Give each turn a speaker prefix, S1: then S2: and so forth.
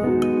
S1: Música